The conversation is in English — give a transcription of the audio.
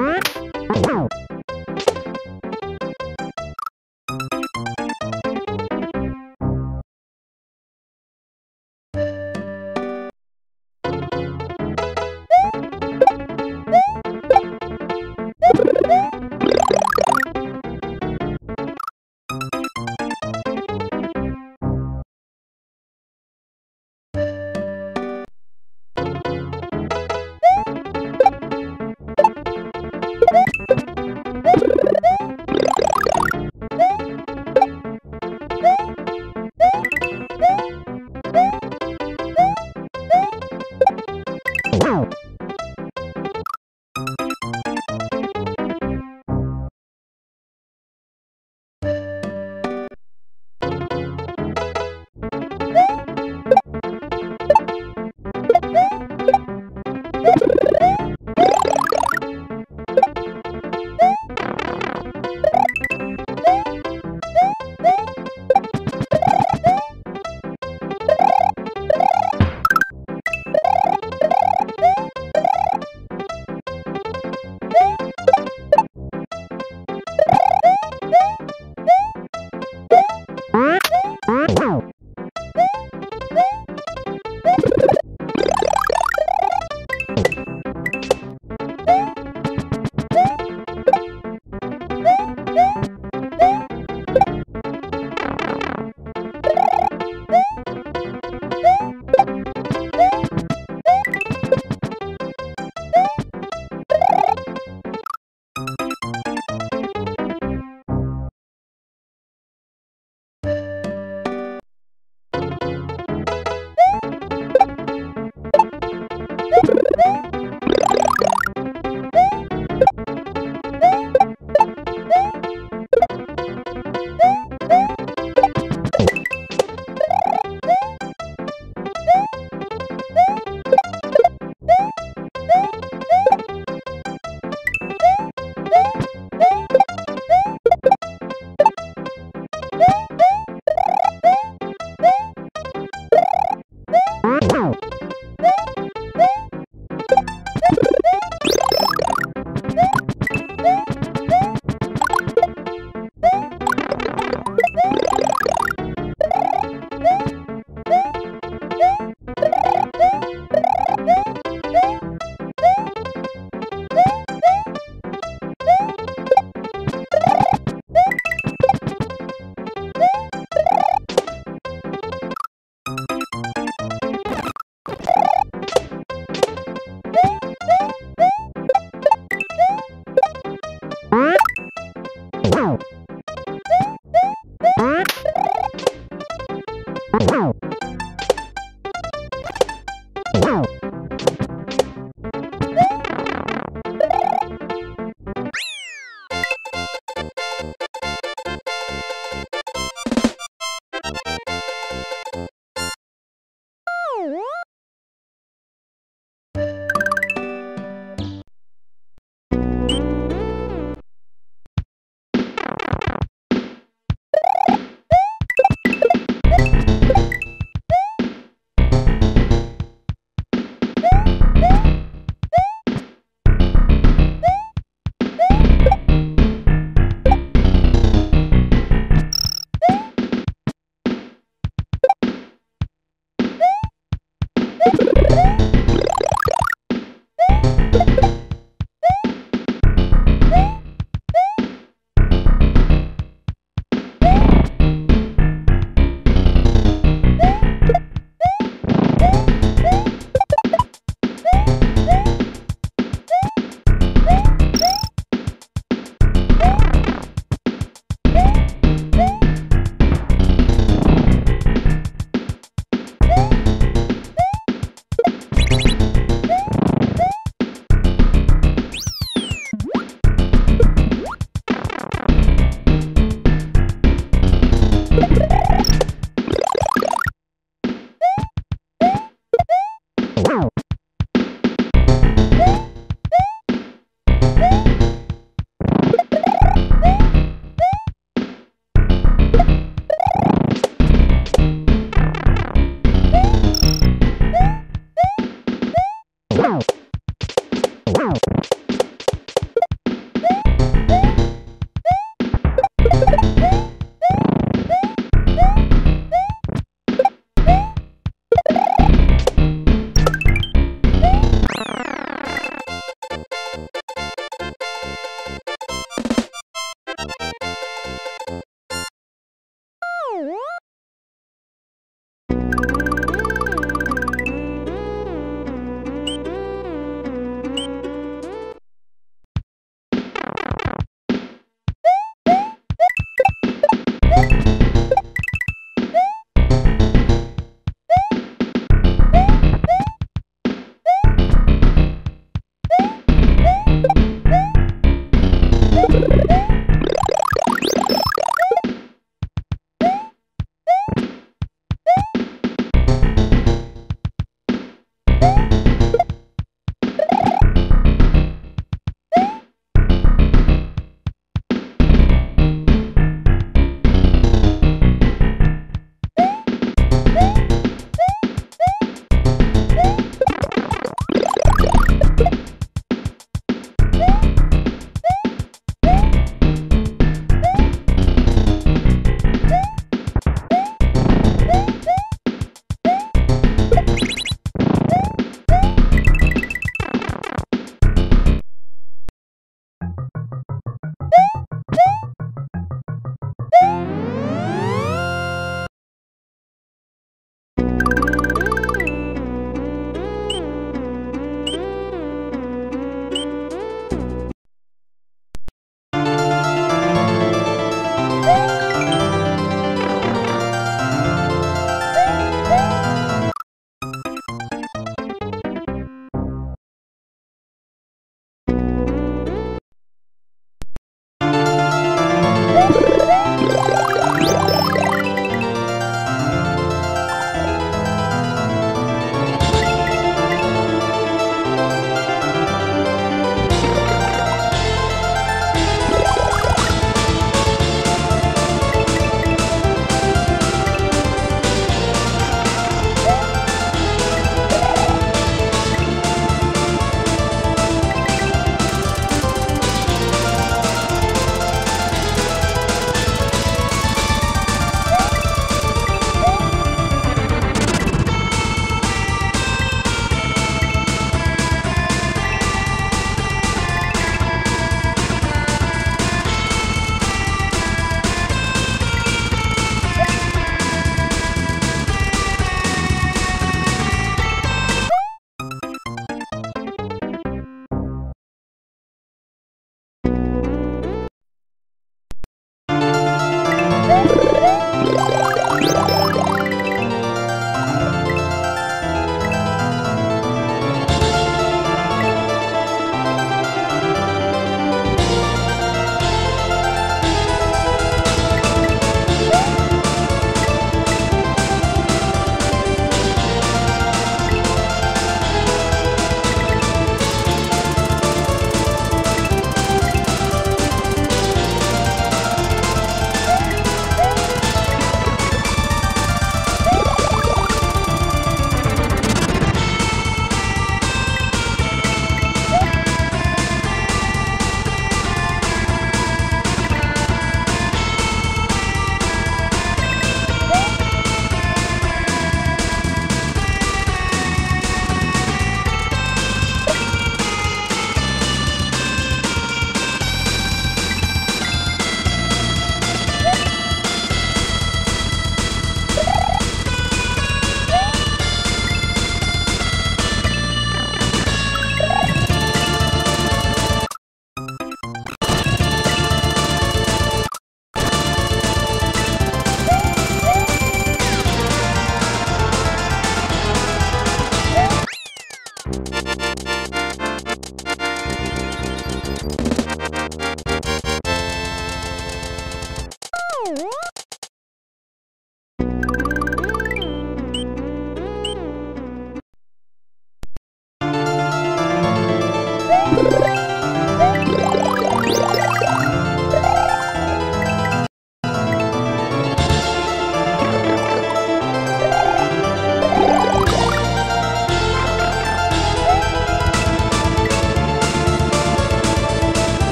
What?